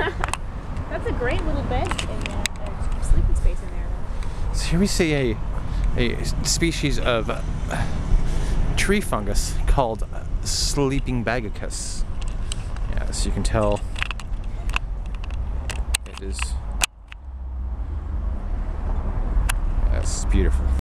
That's a great little bed in there. Sleeping space in there. So here we see a a species of uh, tree fungus called sleeping bagicus. Yeah, as you can tell, it is. That's beautiful.